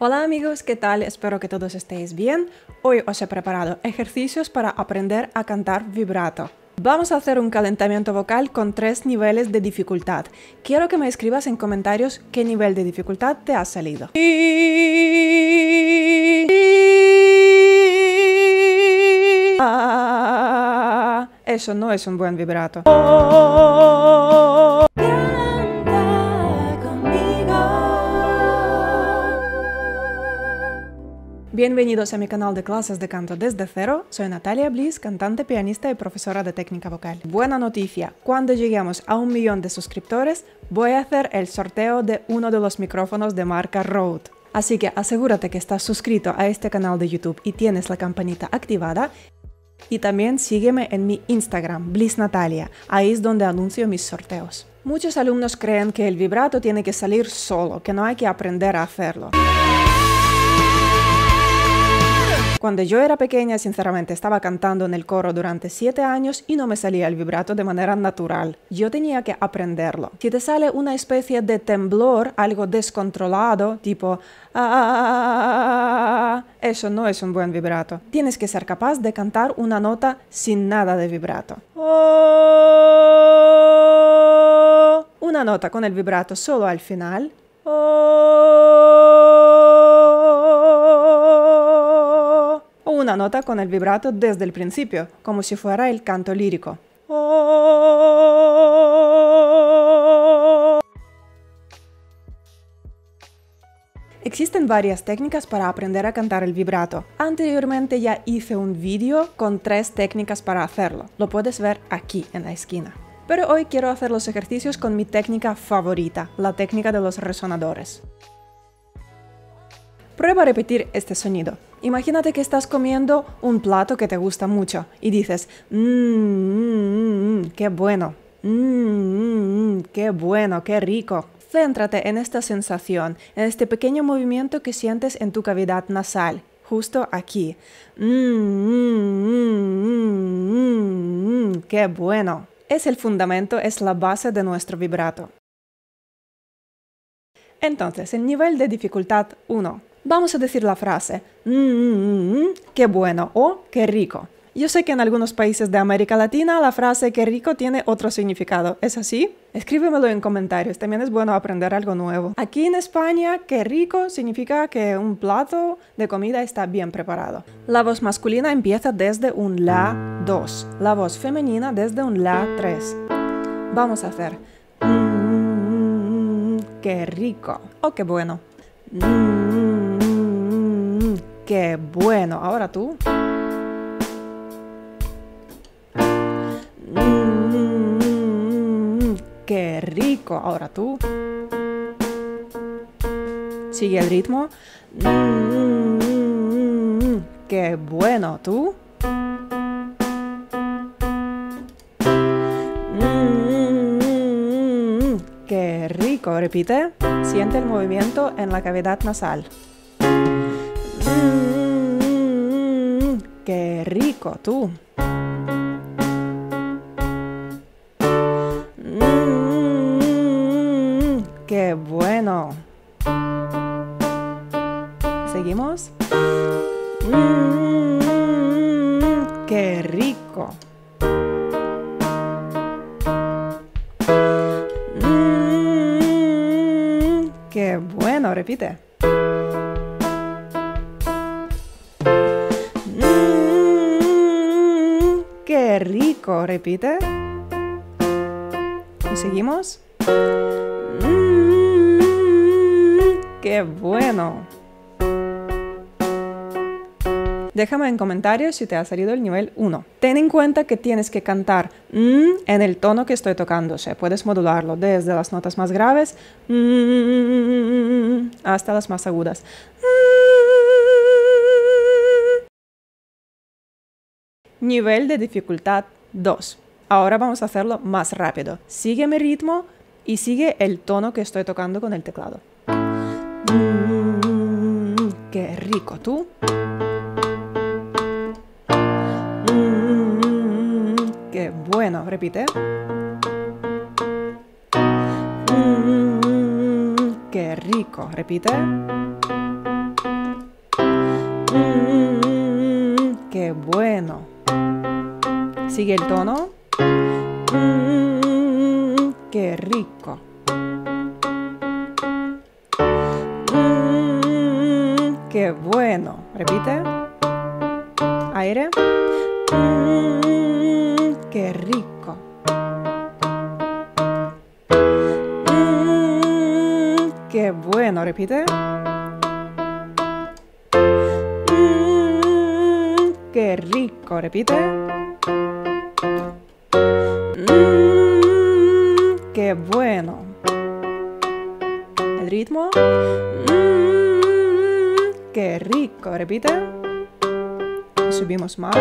Hola amigos, ¿qué tal? Espero que todos estéis bien. Hoy os he preparado ejercicios para aprender a cantar vibrato. Vamos a hacer un calentamiento vocal con tres niveles de dificultad. Quiero que me escribas en comentarios qué nivel de dificultad te ha salido. Ah, eso no es un buen vibrato. Bienvenidos a mi canal de clases de canto desde cero. Soy Natalia Bliss, cantante, pianista y profesora de técnica vocal. Buena noticia, cuando lleguemos a un millón de suscriptores, voy a hacer el sorteo de uno de los micrófonos de marca Rode. Así que asegúrate que estás suscrito a este canal de YouTube y tienes la campanita activada. Y también sígueme en mi Instagram, Bliss Natalia, ahí es donde anuncio mis sorteos. Muchos alumnos creen que el vibrato tiene que salir solo, que no hay que aprender a hacerlo. Cuando yo era pequeña, sinceramente, estaba cantando en el coro durante 7 años y no me salía el vibrato de manera natural. Yo tenía que aprenderlo. Si te sale una especie de temblor, algo descontrolado, tipo ah, eso no es un buen vibrato. Tienes que ser capaz de cantar una nota sin nada de vibrato. Una nota con el vibrato solo al final nota con el vibrato desde el principio, como si fuera el canto lírico. Existen varias técnicas para aprender a cantar el vibrato. Anteriormente ya hice un vídeo con tres técnicas para hacerlo. Lo puedes ver aquí en la esquina. Pero hoy quiero hacer los ejercicios con mi técnica favorita, la técnica de los resonadores. Prueba a repetir este sonido. Imagínate que estás comiendo un plato que te gusta mucho y dices, mmm, qué bueno, mmm, qué bueno, qué rico. Céntrate en esta sensación, en este pequeño movimiento que sientes en tu cavidad nasal, justo aquí. Mmm, qué bueno. Es el fundamento, es la base de nuestro vibrato. Entonces, el nivel de dificultad 1 vamos a decir la frase, mmm, qué bueno o qué rico. Yo sé que en algunos países de América Latina la frase qué rico tiene otro significado. ¿Es así? Escríbemelo en comentarios, también es bueno aprender algo nuevo. Aquí en España, qué rico significa que un plato de comida está bien preparado. La voz masculina empieza desde un La 2, la voz femenina desde un La 3. Vamos a hacer qué rico o qué bueno. Qué bueno. Ahora tú. Mmm, qué rico. Ahora tú. Sigue el ritmo. Mmm, qué bueno. Tú. Mmm, qué rico. Repite. Siente el movimiento en la cavidad nasal. ¡Qué rico tú! Mm, ¡Qué bueno! ¿Seguimos? Mm, ¡Qué rico! ¡Qué bueno! Repite. ¡Qué rico! Repite. Y seguimos. Mm, ¡Qué bueno! Déjame en comentarios si te ha salido el nivel 1. Ten en cuenta que tienes que cantar mm en el tono que estoy tocando. Puedes modularlo desde las notas más graves mm, hasta las más agudas. Nivel de dificultad 2. Ahora vamos a hacerlo más rápido. Sigue mi ritmo y sigue el tono que estoy tocando con el teclado. Mm, qué rico tú. Mm, qué bueno, repite. Mm, qué rico, repite. Mm, qué bueno. Sigue el tono. Mmm, qué rico. Mmm, qué bueno. Repite. Aire. Mmm, qué rico. Mmm, qué bueno. Repite. Mmm, qué rico. Repite. Qué bueno. El ritmo. Mmm, qué rico. Repite. Subimos más.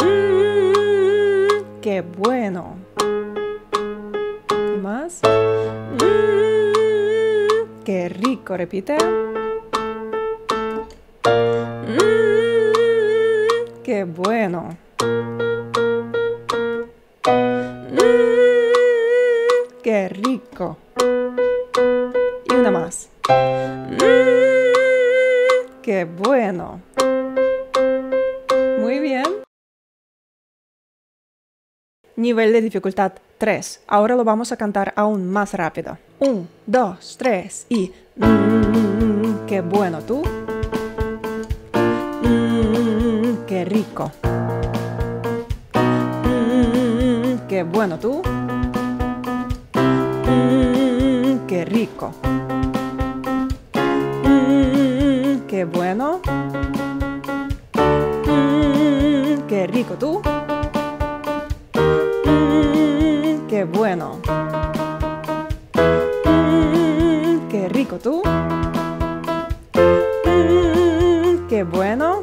Mmm, qué bueno. Y más. Mmm, qué rico. Repite. Mmm, qué bueno. Nivel de dificultad 3. Ahora lo vamos a cantar aún más rápido. 1, 2, 3 y... Mmm, qué bueno tú. Mmm, qué rico. Mmm, qué bueno tú. Mmm, qué rico. Mmm, qué bueno. Mmm, qué rico tú. Qué bueno. Mmm, qué rico tú. Mmm, qué bueno.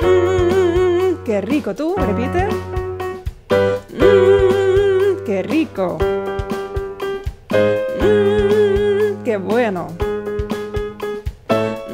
Mmm, qué rico tú. Repite. Mmm, qué rico. Mmm, qué bueno.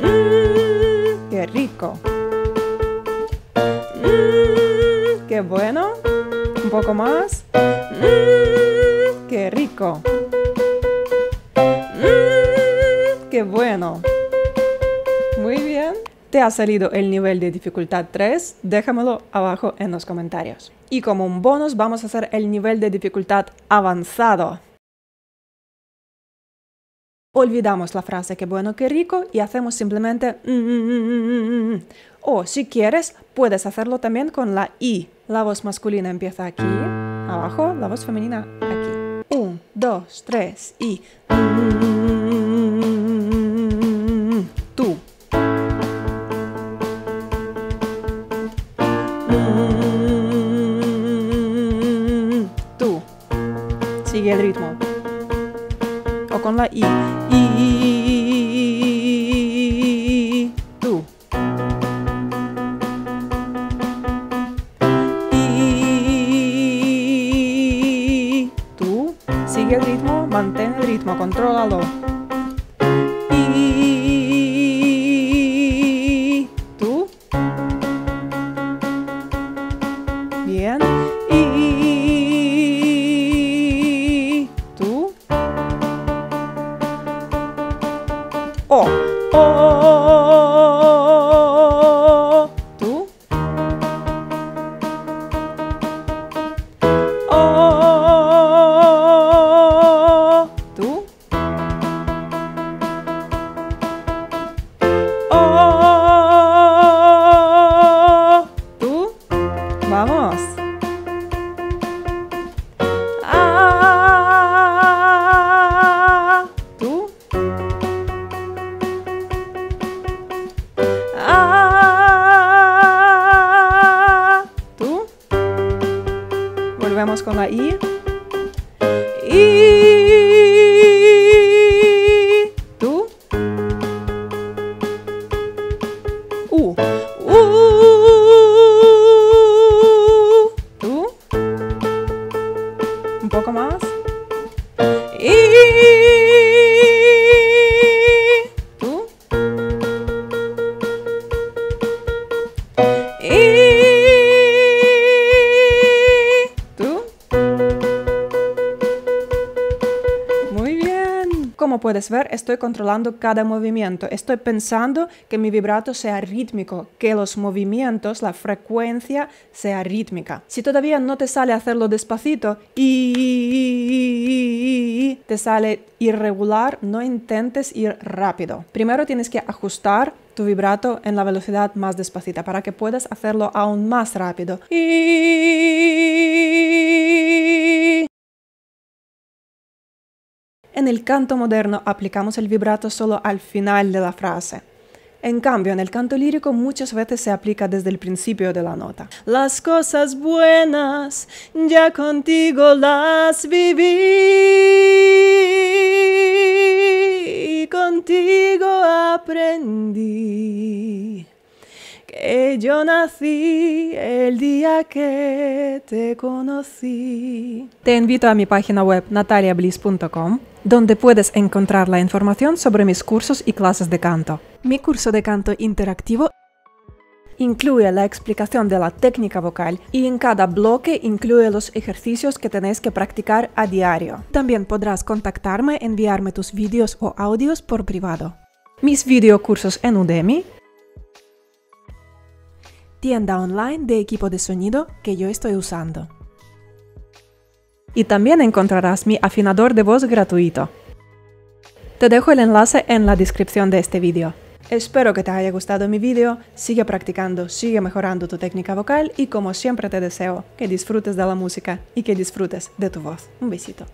Mmm, qué rico. Qué bueno. Poco más. Mmm, qué rico. Mmm, qué bueno. Muy bien. ¿Te ha salido el nivel de dificultad 3? Déjamelo abajo en los comentarios. Y como un bonus vamos a hacer el nivel de dificultad avanzado. Olvidamos la frase que bueno, que rico y hacemos simplemente mm, mm, mm, o si quieres puedes hacerlo también con la i. La voz masculina empieza aquí, abajo, la voz femenina aquí. Un, dos, tres y Con la i. I. Tú. I. Tú. Sigue el ritmo, mantén el ritmo, contrólalo. Volvemos con la I. I. puedes ver, estoy controlando cada movimiento. Estoy pensando que mi vibrato sea rítmico, que los movimientos, la frecuencia sea rítmica. Si todavía no te sale hacerlo despacito y te sale irregular, no intentes ir rápido. Primero tienes que ajustar tu vibrato en la velocidad más despacita para que puedas hacerlo aún más rápido. En el canto moderno aplicamos el vibrato solo al final de la frase. En cambio, en el canto lírico muchas veces se aplica desde el principio de la nota. Las cosas buenas ya contigo las viví y contigo aprendí que yo nací el día que te conocí. Te invito a mi página web nataliabliss.com, donde puedes encontrar la información sobre mis cursos y clases de canto. Mi curso de canto interactivo incluye la explicación de la técnica vocal y en cada bloque incluye los ejercicios que tenéis que practicar a diario. También podrás contactarme, enviarme tus vídeos o audios por privado. Mis videocursos en Udemy tienda online de equipo de sonido que yo estoy usando. Y también encontrarás mi afinador de voz gratuito. Te dejo el enlace en la descripción de este vídeo. Espero que te haya gustado mi vídeo, sigue practicando, sigue mejorando tu técnica vocal y como siempre te deseo que disfrutes de la música y que disfrutes de tu voz. Un besito.